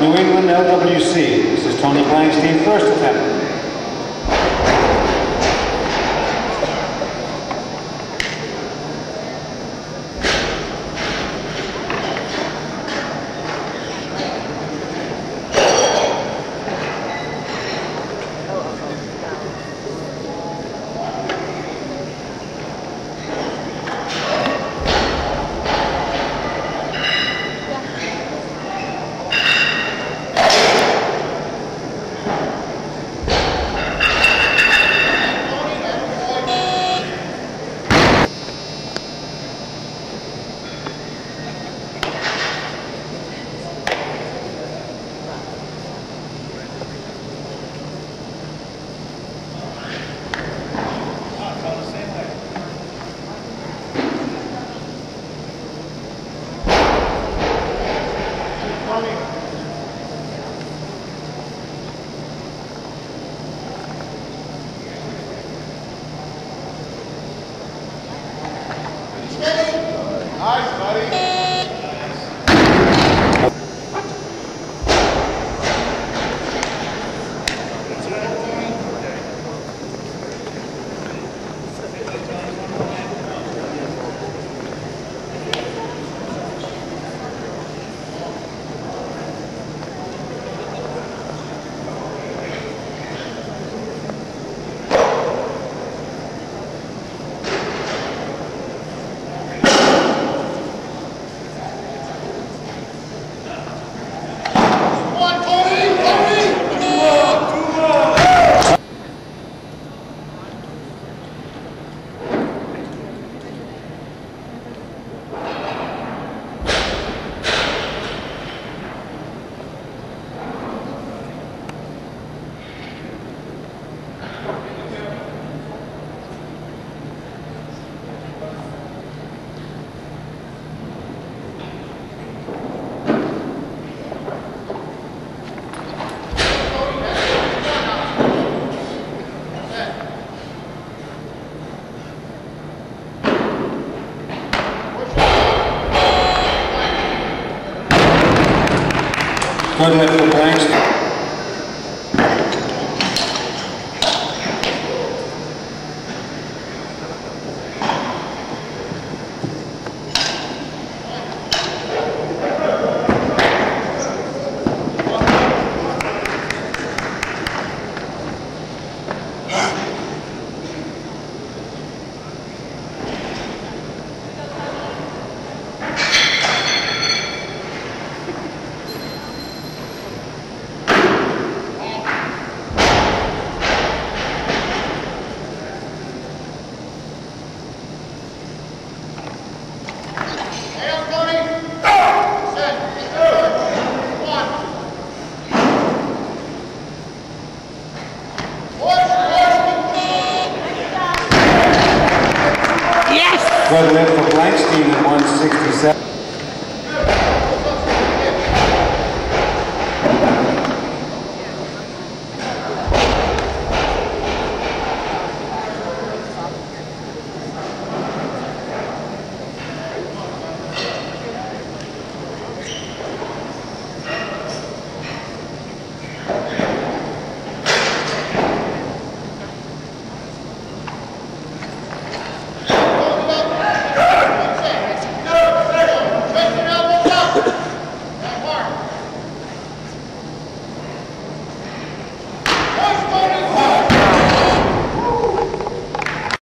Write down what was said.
New England LWC. This is Tony Blankstein, first attempt. Good hit for. Good hit for Blankstein at 167.